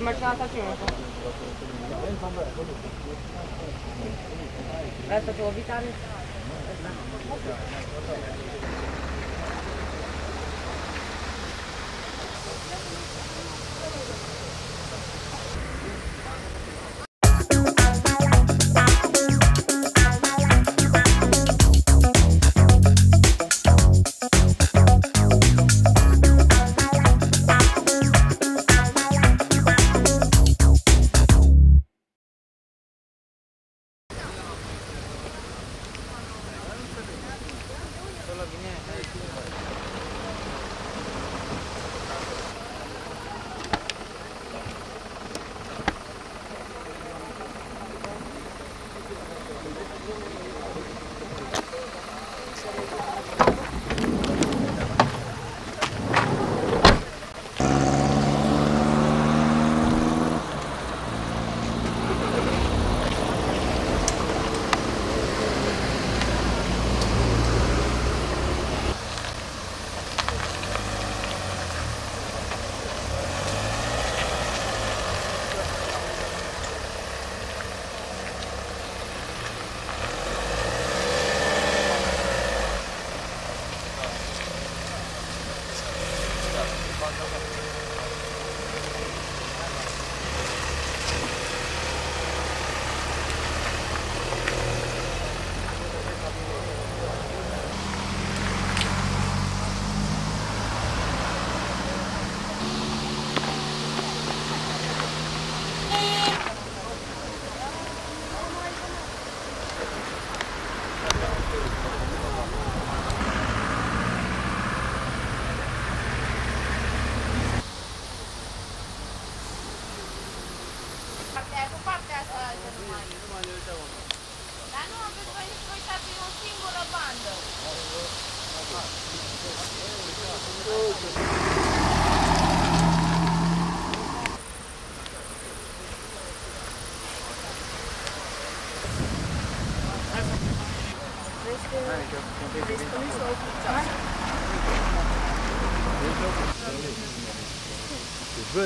Marcinata ciągle. Ale to było witamy.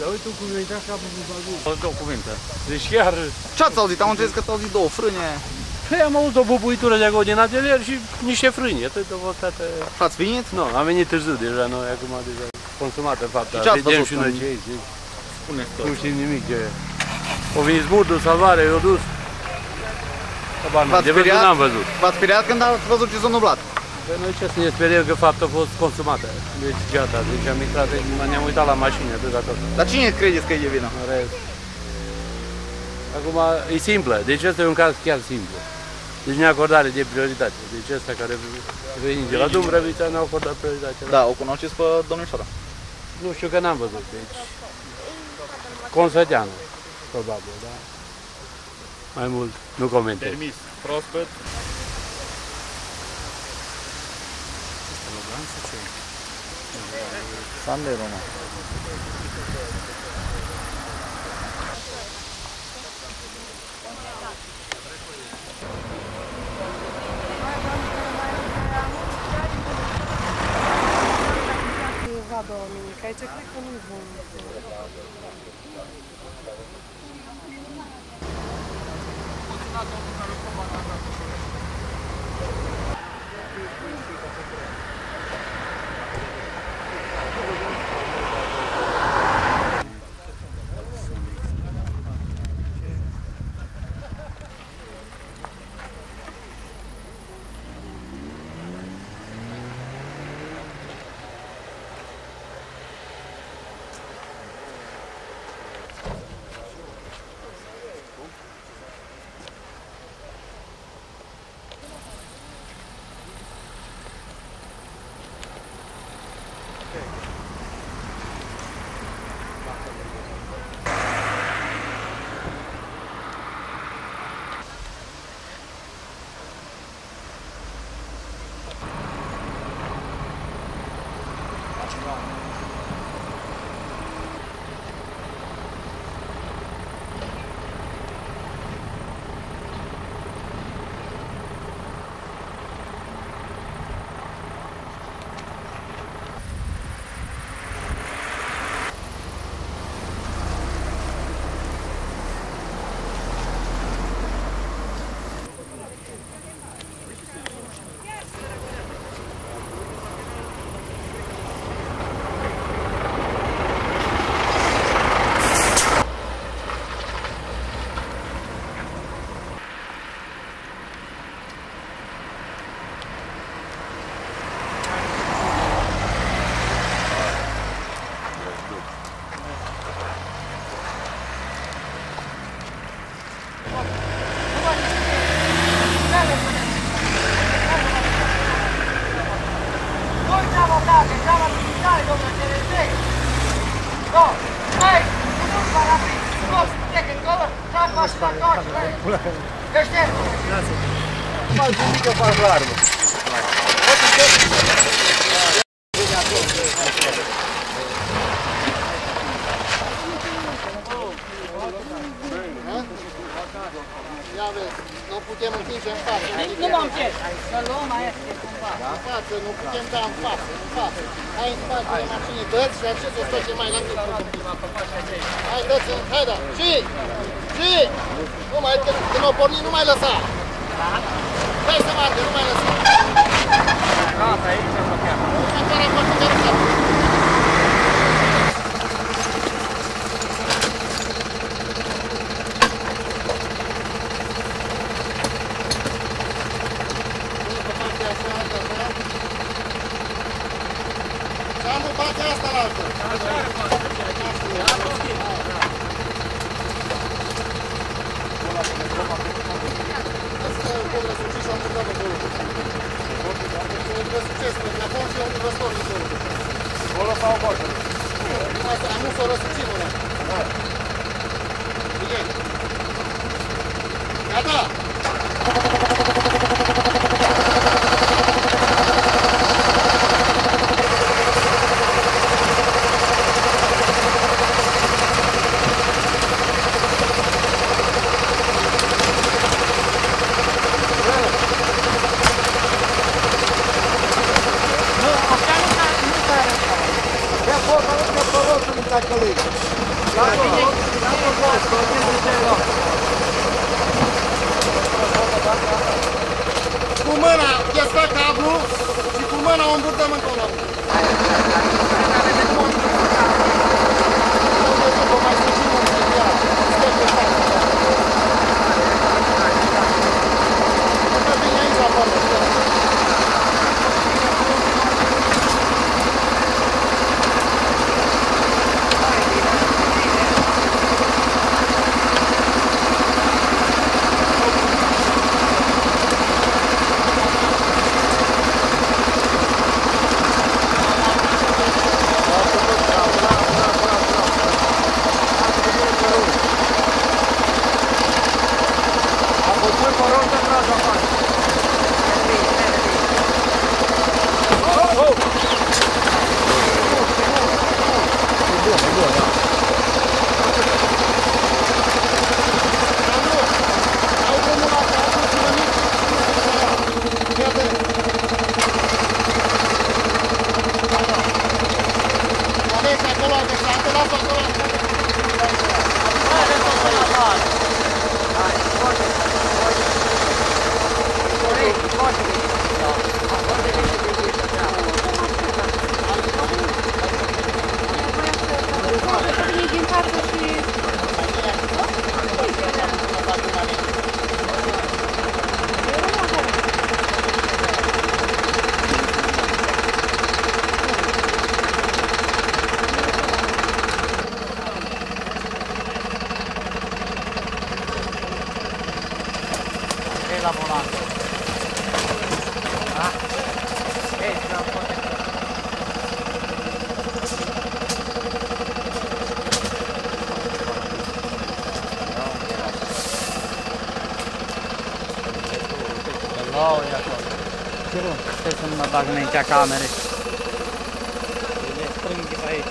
Dar uite cum e așa pe bagul. Două cuvinte. Deci chiar... Ce ați auzit? Am înțeles că ați auzit două frâne. Păi am auzit o bubuitură de acolo din atelier și niște frâni, atât de toate... Și ați venit? Nu, am venit târziu deja, noi acum deja consumate în fapt. Și ce ați Vedem văzut și noi în- ce e, ce e. Spuneți Nu știm nimic ce e. O venit smurdu, salvare, eu dus. Habar n-am. V-ați De văzut speriat? n-am văzut. V-ați speriat când ați văzut ce s-a nublat? Păi noi ce să ne speriem că fapt a fost consumată. Deci gata, deci am intrat, ne-am uitat la mașină, atât de tot. Dar cine credeți că e de vină? În rest. Acum e simplă, deci ăsta e un caz chiar simplu. Deci neacordare de prioritate. Deci ăsta care vine de la Dumbrăvița ne-a acordat prioritate. Da, o cunoașteți pe domnișoara. Nu știu că n-am văzut, deci... Consăteană, probabil, da? Mai mult, nu comentez. Permis proaspăt. 三例だな。Câteva domnic, aici cred că nu-i bun. Continuați domnul Calucu, nu vom. Faci nimic că faci la armă. Ia vezi, nu putem împinge în față. Nu mă împied. Să luăm mai este. În față, nu putem da în față, în față. Hai în spatele mașinii, dă-ți și acest o stoce mai la tine. Hai, dă-ți, hai da, și, și, nu mai, când, când o porni, nu mai lăsa. Hai să margă, nu mai lăsa. Gata, aici mă cheamă. Următoarea parte de rândă. Am în partea asta la altă. Asta e un răsucit și am mâncat pe două. Un răsucesc, la fond și un răstor de două. Acolo sau acolo? Asta, am nu s-o răsucit, mă. Bine. Gata! Acolo, să nu tacă lui. La acolo, la acolo, Cu mâna desfă cablu și cu mâna o îmburdăm în color. Aveți acolo, aveți, lasă acolo. din față și... Stai să nu mă bag înaintea camerei. Le strâng de pe aici.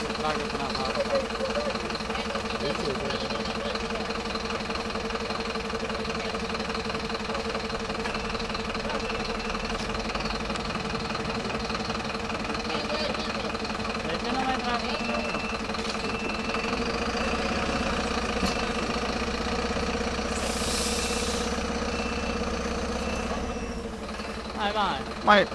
Se tragă până afară. De ce nu mai trage până acum? Hai, mai.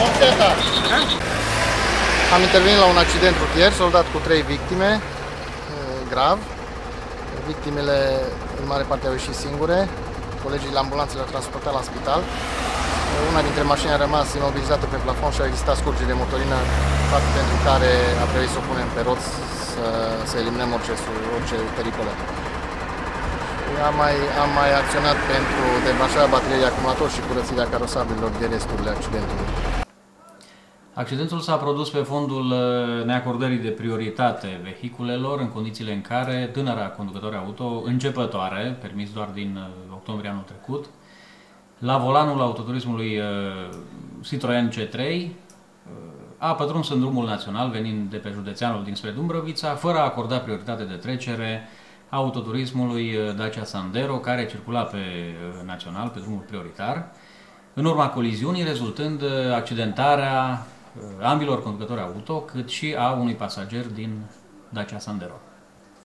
Monteta. Am intervenit la un accident rutier, soldat cu trei victime, eh, grav. Victimele, în mare parte, au ieșit singure. Colegii la ambulanță le-au transportat la spital. Eh, Una dintre mașini a rămas imobilizată pe plafon și a existat scurgere de motorină, fapt pentru care a trebuit să o punem pe roți să, să eliminăm orice, su- orice pericole. Am mai, am mai acționat pentru debranșarea bateriei de acumulator și curățirea carosabililor de resturile accidentului. Accidentul s-a produs pe fondul uh, neacordării de prioritate vehiculelor în condițiile în care tânăra conducătoare auto, începătoare, permis doar din uh, octombrie anul trecut, la volanul autoturismului uh, Citroen C3 uh, a pătruns în drumul național venind de pe județeanul dinspre Dumbrăvița, fără a acorda prioritate de trecere autoturismului uh, Dacia Sandero, care circula pe uh, național, pe drumul prioritar, în urma coliziunii rezultând uh, accidentarea uh, ambilor conducători auto, cât și a unui pasager din Dacia Sandero.